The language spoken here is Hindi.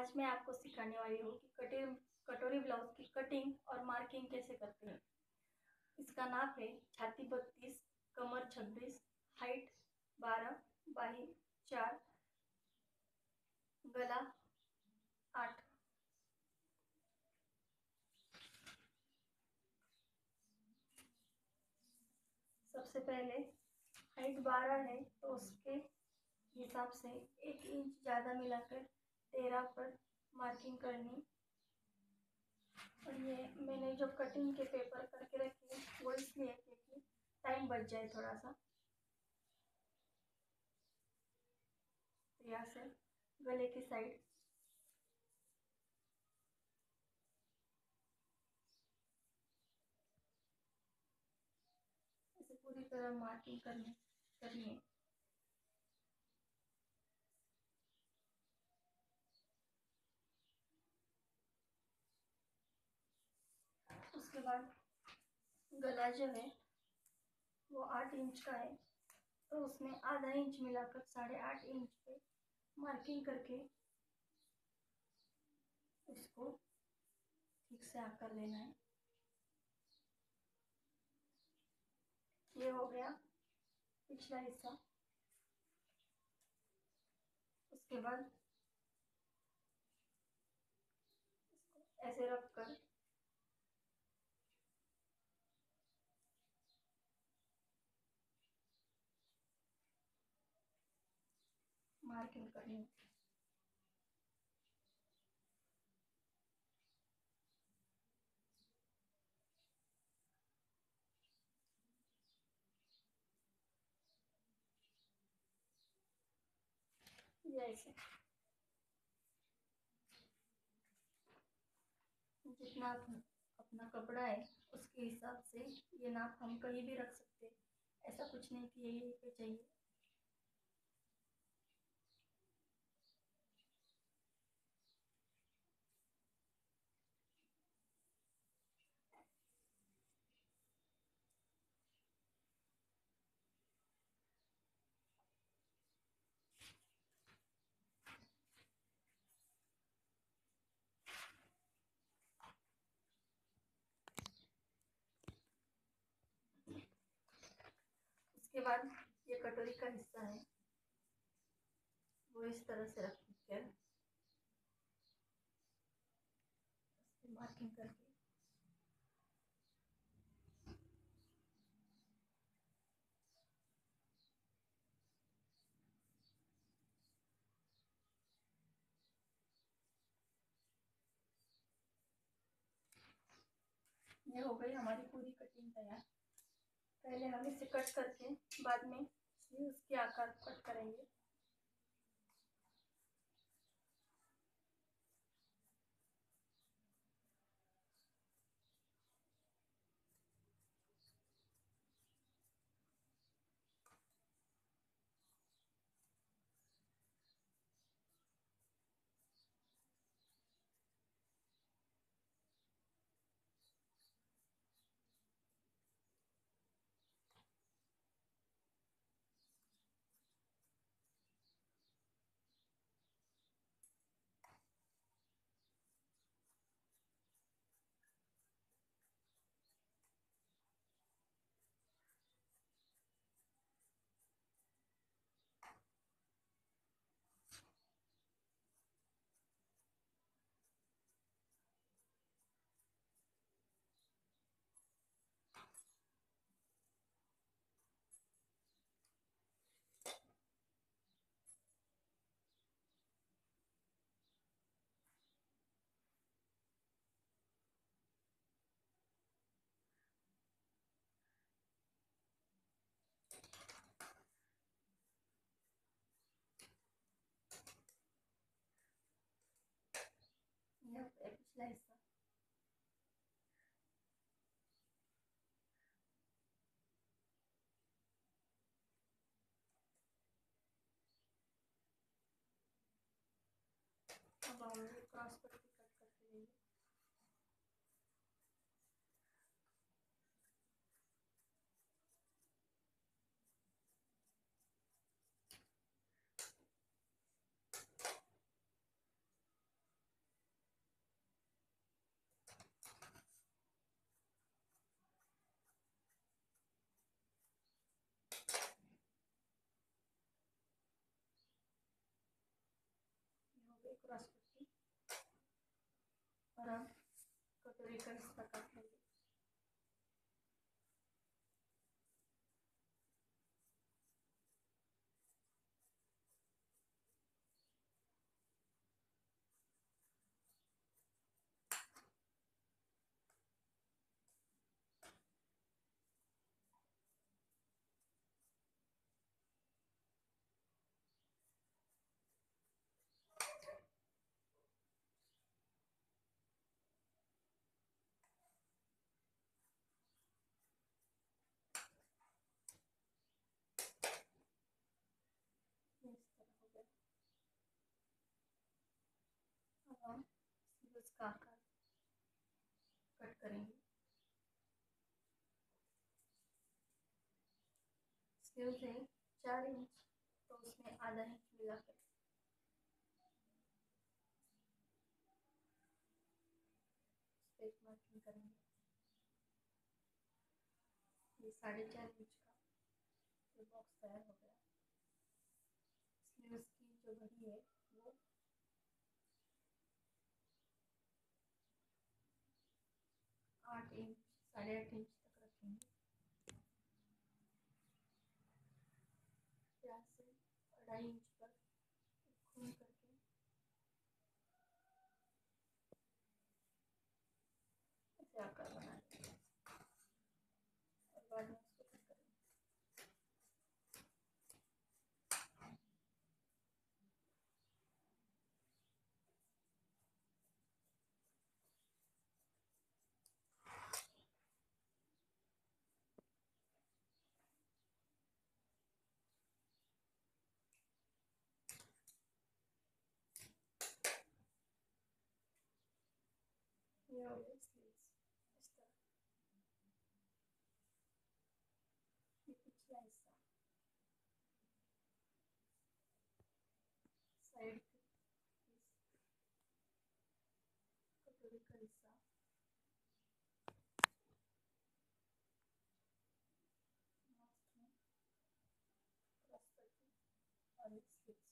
आज मैं आपको सिखाने वाली हूँ कि कटिंग, कटोरी ब्लाउज की कटिंग और मार्किंग कैसे करते हैं। इसका नाप है छाती बत्तीस, कमर छब्बीस, हाइट बारह, बाही चार, गला आठ। सबसे पहले हाइट बारह है तो उसके हिसाब से एक इंच ज़्यादा मिलाकर तेरह पर मार्किंग करनी। और ये मैंने जो कटिंग के पेपर करके रखे वो इसलिए क्योंकि टाइम बच जाए थोड़ा सा यहाँ से गले की साइड ऐसे पूरी तरह मार्किंग करनी करनी है। उसके बाद गला जो है वो आठ इंच का है। तो उसमें आधा इंच मिलाकर साढ़े आठ इंच पे मार्किंग करके इसको ठीक से आकर लेना है। ये हो गया पिछला हिस्सा। उसके बाद ऐसे रख कर मार्किंग करनी जितना अपना कपड़ा है, उसके हिसाब से ये नाप हम कहीं भी रख सकते ऐसा कुछ नहीं कि यही पे चाहिए। उसके बाद ये कटोरी का हिस्सा है। वो इस तरह से रख कर मार्किंग करके। ये हो गई हमारी पूरी कटिंग तैयार। पहले हम इसे कट करके बाद में उसके आकार कट करेंगे। पिछला हिस्सा अब हम क्रॉस क्रॉस पट्टी और अब कटोरी का हिस्सा काट हम इसका कट करेंगे? स्लीव से चार इंच तो उसमें आधा इंच मिलाकर पेज मार्किंग करेंगे। ये साढ़े चार इंच का बॉक्स तैयार हो गया। स्लीव्स की जो घड़ी है वो आठ इंच साढ़े आठ इंच तक रखेंगे यहाँ से अढ़ाई इंच पर खून करके। ऐसे आकार बना लेंगे और बाद में Ja, jetzt Side